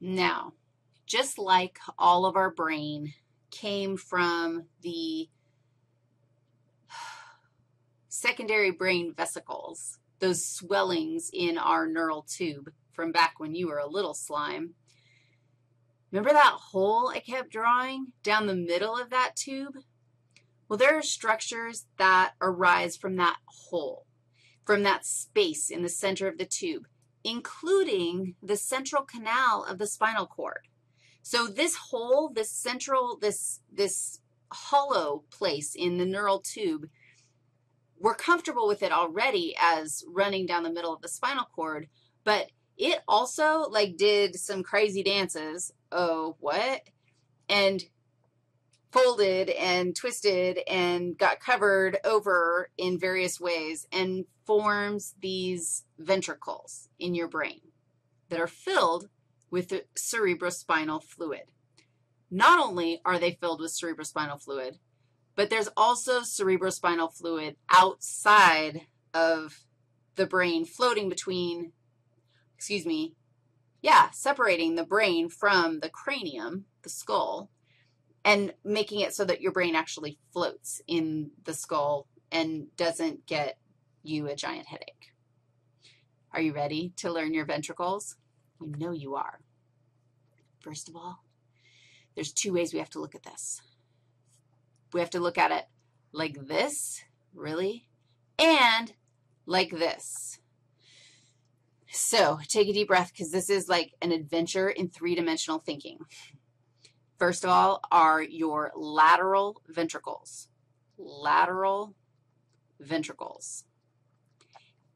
Now, just like all of our brain came from the secondary brain vesicles, those swellings in our neural tube from back when you were a little slime. Remember that hole I kept drawing down the middle of that tube? Well, there are structures that arise from that hole, from that space in the center of the tube, including the central canal of the spinal cord. So this hole, this central, this, this hollow place in the neural tube, we're comfortable with it already as running down the middle of the spinal cord, but it also, like, did some crazy dances. Oh, what? And folded and twisted and got covered over in various ways and forms these ventricles in your brain that are filled with cerebrospinal fluid. Not only are they filled with cerebrospinal fluid, but there's also cerebrospinal fluid outside of the brain floating between, excuse me, yeah, separating the brain from the cranium, the skull, and making it so that your brain actually floats in the skull and doesn't get you a giant headache. Are you ready to learn your ventricles? You know you are. First of all, there's two ways we have to look at this. We have to look at it like this, really, and like this. So take a deep breath because this is like an adventure in three-dimensional thinking. First of all are your lateral ventricles, lateral ventricles.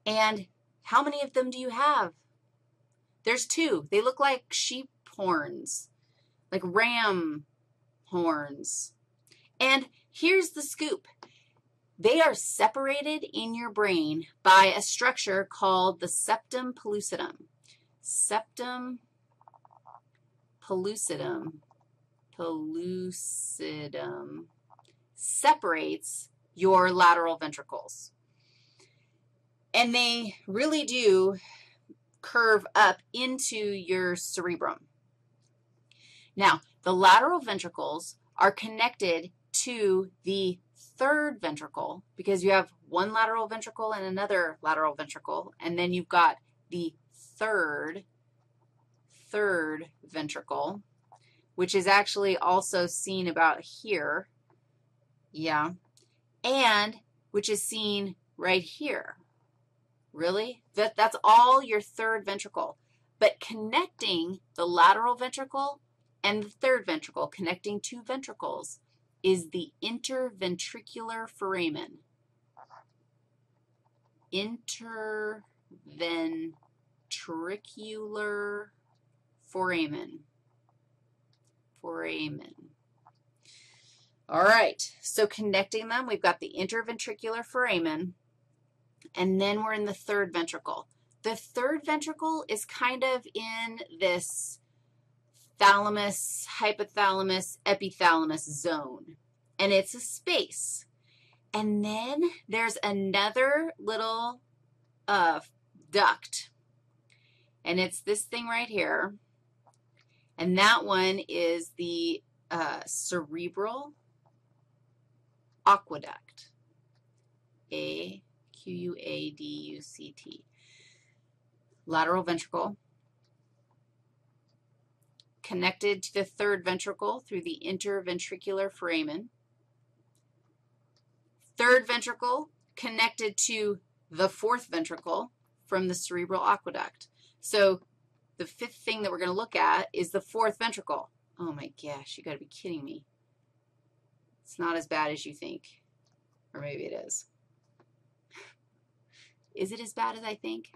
And how many of them do you have? There's two. They look like sheep horns, like ram horns. And here's the scoop. They are separated in your brain by a structure called the septum pellucidum. Septum pellucidum pellucidum separates your lateral ventricles. And they really do curve up into your cerebrum. Now, the lateral ventricles are connected to the third ventricle because you have one lateral ventricle and another lateral ventricle, and then you've got the third, third ventricle which is actually also seen about here, yeah, and which is seen right here. Really? That, that's all your third ventricle. But connecting the lateral ventricle and the third ventricle, connecting two ventricles, is the interventricular foramen. Interventricular foramen foramen. All right, so connecting them, we've got the interventricular foramen, and then we're in the third ventricle. The third ventricle is kind of in this thalamus, hypothalamus, epithalamus zone, and it's a space. And then there's another little uh, duct, and it's this thing right here. And that one is the uh, cerebral aqueduct, A-Q-U-A-D-U-C-T. Lateral ventricle connected to the third ventricle through the interventricular foramen. Third ventricle connected to the fourth ventricle from the cerebral aqueduct. So the fifth thing that we're going to look at is the fourth ventricle. Oh, my gosh, you got to be kidding me. It's not as bad as you think, or maybe it is. Is it as bad as I think?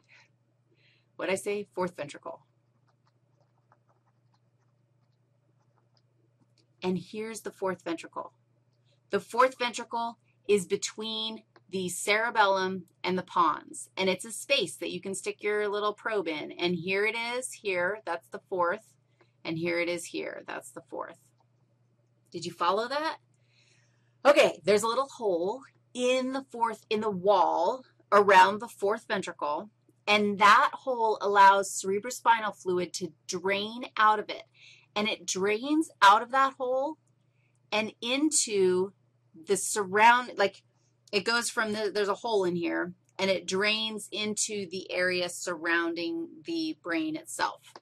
What I say? Fourth ventricle. And here's the fourth ventricle. The fourth ventricle is between the cerebellum and the pons, and it's a space that you can stick your little probe in. And here it is here, that's the fourth, and here it is here, that's the fourth. Did you follow that? Okay, there's a little hole in the fourth, in the wall around the fourth ventricle, And that hole allows cerebrospinal fluid to drain out of it. And it drains out of that hole and into the surround, like it goes from the, there's a hole in here, and it drains into the area surrounding the brain itself.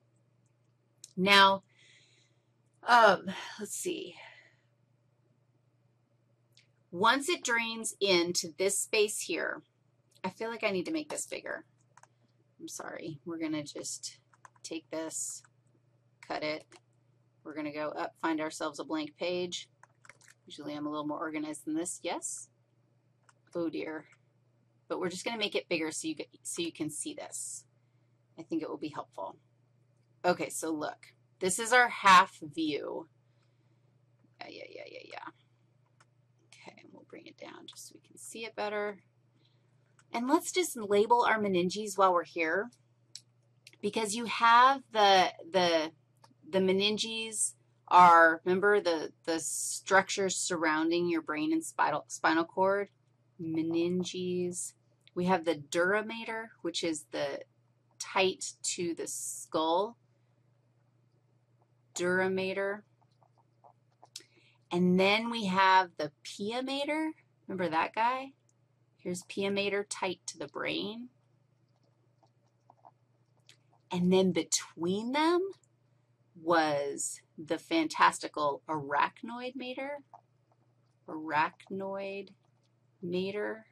Now, um, let's see. Once it drains into this space here, I feel like I need to make this bigger. I'm sorry. We're going to just take this, cut it. We're going to go up, find ourselves a blank page. Usually I'm a little more organized than this. Yes? Dear. But we're just going to make it bigger so you, get, so you can see this. I think it will be helpful. Okay, so look. This is our half view. Yeah, yeah, yeah, yeah, yeah. Okay, and we'll bring it down just so we can see it better. And let's just label our meninges while we're here because you have the, the, the meninges are, remember the, the structures surrounding your brain and spinal, spinal cord? Meninges. We have the dura mater, which is the tight to the skull. Dura mater. And then we have the pia mater. Remember that guy? Here's pia mater tight to the brain. And then between them was the fantastical arachnoid mater, arachnoid mater.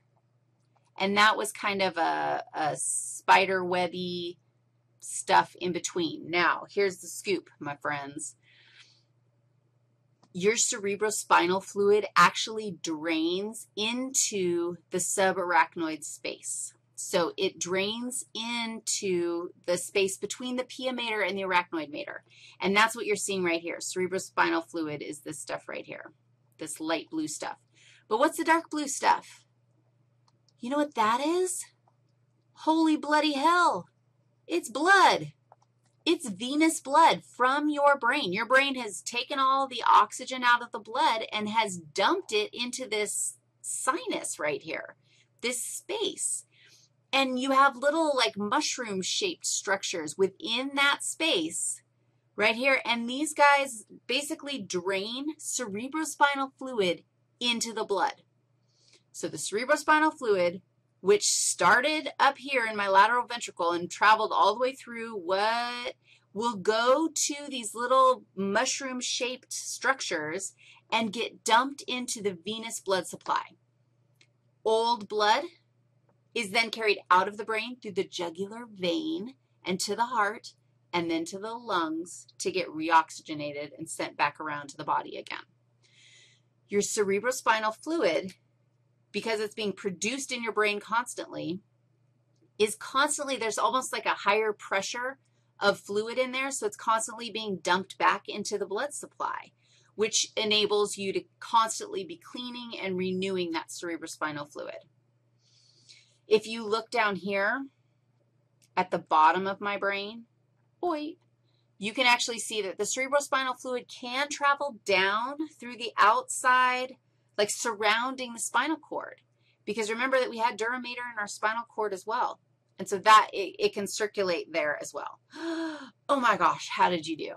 And that was kind of a, a spider webby stuff in between. Now, here's the scoop, my friends your cerebrospinal fluid actually drains into the subarachnoid space. So it drains into the space between the pia mater and the arachnoid mater. And that's what you're seeing right here. Cerebrospinal fluid is this stuff right here, this light blue stuff. But what's the dark blue stuff? You know what that is? Holy bloody hell. It's blood. It's venous blood from your brain. Your brain has taken all the oxygen out of the blood and has dumped it into this sinus right here, this space. And you have little like mushroom-shaped structures within that space right here. And these guys basically drain cerebrospinal fluid into the blood. So the cerebrospinal fluid which started up here in my lateral ventricle and traveled all the way through what will go to these little mushroom-shaped structures and get dumped into the venous blood supply. Old blood is then carried out of the brain through the jugular vein and to the heart and then to the lungs to get reoxygenated and sent back around to the body again. Your cerebrospinal fluid because it's being produced in your brain constantly, is constantly, there's almost like a higher pressure of fluid in there, so it's constantly being dumped back into the blood supply, which enables you to constantly be cleaning and renewing that cerebrospinal fluid. If you look down here at the bottom of my brain, boy, you can actually see that the cerebrospinal fluid can travel down through the outside like surrounding the spinal cord. Because remember that we had dura mater in our spinal cord as well. And so that, it, it can circulate there as well. oh my gosh, how did you do?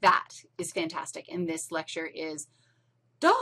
That is fantastic. And this lecture is done.